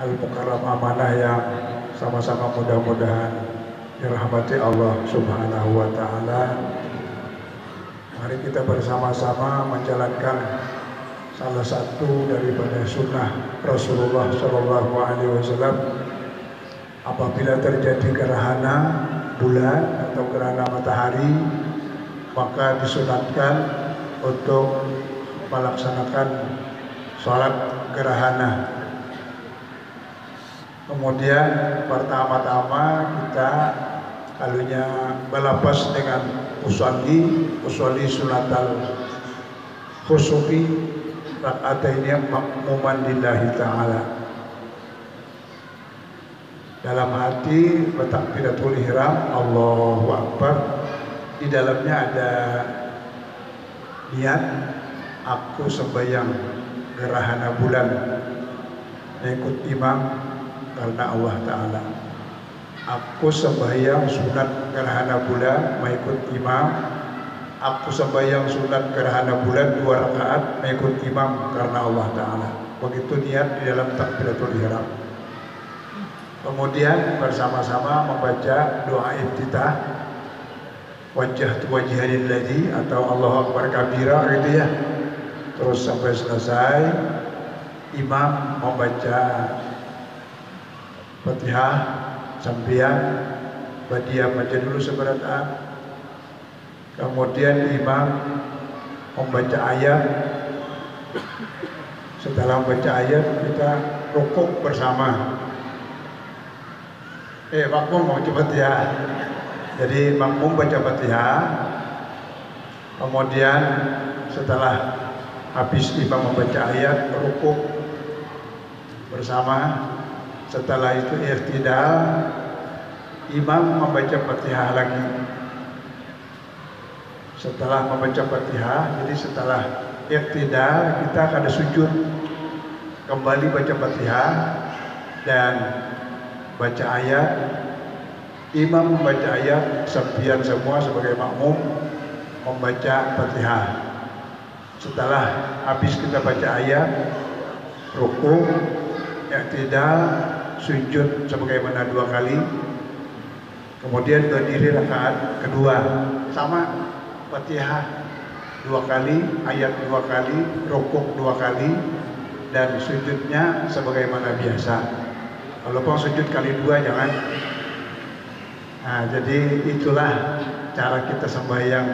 Al-Mukarram Amanah yang sama-sama mudah-mudahan dirahmati Allah Subhanahu wa taala. Mari kita bersama-sama menjalankan salah satu daripada sunnah Rasulullah Shallallahu Alaihi Wasallam. Apabila terjadi gerhana bulan atau gerhana matahari, maka disunatkan untuk melaksanakan sholat gerhana. Kemudian pertama-tama kita kalunya melapas dengan usolli, usolli sunatal khusufi ini makmuman lillahi ta'ala. Dalam hati bertakbiratul ihram Allahu Akbar. Di dalamnya ada niat aku sembahyang gerhana bulan. Ikut imam karena Allah Ta'ala. Aku sembahyang sunat gerhana bulan mengikut imam. Aku sembahyang sunat gerhana bulan dua rakaat mengikut imam karena Allah Ta'ala. Begitu niat di dalam takbiratul ihram. Kemudian bersama-sama membaca doa iftitah. Wajah tu wajhalilladzi atau Allah Akbar kabira gitu ya. Terus sampai selesai imam membaca Fatihah sambian Badiah baca dulu seberata kemudian imam membaca ayat. Setelah membaca ayat kita rukuk bersama. Eh makmum mau coba ya jadi makmum baca fatihah. Kemudian setelah habis imam membaca ayat rukuk bersama setelah itu iftidal imam membaca fatihah lagi. Setelah membaca fatihah jadi setelah iftidal kita akan sujud. Kembali baca fatihah dan baca ayat. Imam membaca ayat sempian semua sebagai makmum membaca fatihah. Setelah habis kita baca ayat ruku tidak sujud sebagaimana dua kali. Kemudian berdiri rakaat kedua. Sama fatihah dua kali ayat dua kali rukuk dua kali dan sujudnya sebagaimana biasa. Kalau kau sujud kali dua jangan. Nah jadi itulah cara kita sembahyang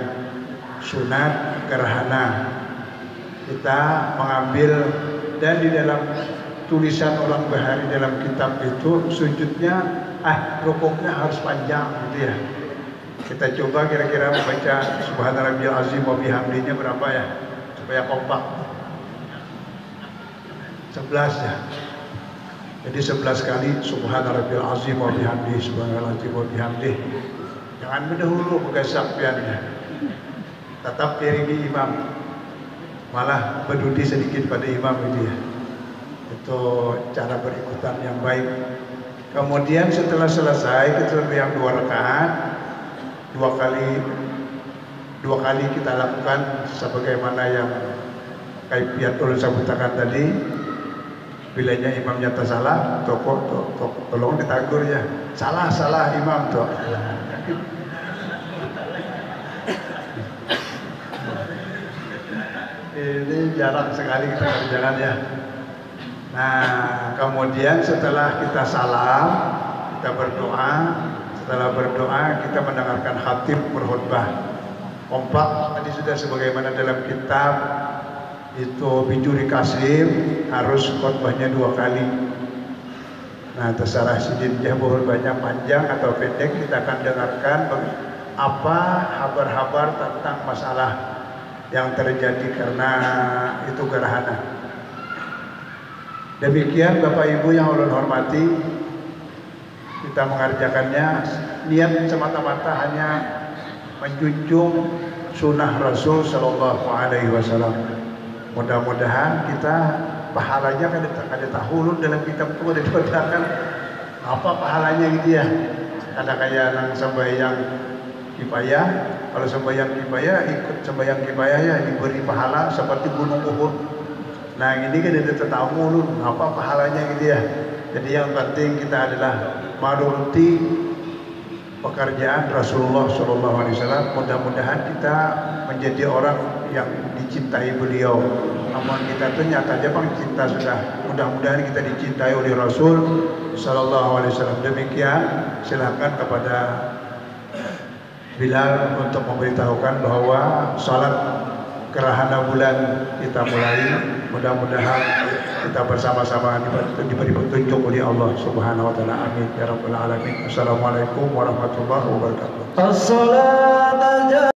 sunat gerhana. Kita mengambil dan di dalam tulisan orang bahari dalam kitab itu sujudnya ah rukuknya harus panjang gitu ya. Kita coba kira-kira membaca subhana rabbiyal azim wa bihamdinya berapa ya supaya kompak. 11 ya. Jadi 11 kali subhana rabbiyal azim wa bihamdi subhana azim wa bihamdi. Jangan mendahulu pegasak piannya tetap diringi imam. Malah berdudi sedikit pada imam itu ya itu cara berikutan yang baik. Kemudian setelah selesai kita yang dua rakaat dua kali dua kali kita lakukan sebagaimana yang kaifiatul sabutakan tadi. Bilanya imam nyata salah toko to, to, tolong ditagur ya. Salah salah imam tuh. Ini jarang sekali kita kerjakan ya. Nah, kemudian setelah kita salam, kita berdoa, setelah berdoa kita mendengarkan khatib berkhutbah. Kompak tadi sudah sebagaimana dalam kitab itu Bijuri Kasim harus khutbahnya dua kali. Nah, terserah sidin jahbur banyak panjang atau pendek kita akan dengarkan apa kabar-kabar tentang masalah yang terjadi karena itu gerhana. Demikian Bapak Ibu yang ulun hormati, kita mengerjakannya. Niat semata-mata hanya menjunjung sunnah Rasul Shallallahu Alaihi Wasallam. Mudah-mudahan kita pahalanya kan ada tahu dalam kitab itu ada dikatakan apa pahalanya gitu ya. Ada kayak nang sembahyang kipayah kalau sembahyang kipayah ikut sembahyang kipayah ya diberi pahala seperti gunung Uhud nah ini kan ada tetamu lu apa pahalanya gitu ya Jadi yang penting kita adalah menuruti pekerjaan Rasulullah Shallallahu Alaihi Wasallam. Mudah-mudahan kita menjadi orang yang dicintai beliau. Namun kita ternyata Jepang cinta sudah. Mudah-mudahan kita dicintai oleh Rasul Shallallahu Alaihi Wasallam. Demikian silakan kepada Bilal untuk memberitahukan bahwa salat gerhana bulan kita mulai. Mudah-mudahan kita bersama-sama diberi petunjuk oleh Allah Subhanahu wa taala. Amin. Ya rabbal alamin. Assalamualaikum warahmatullahi wabarakatuh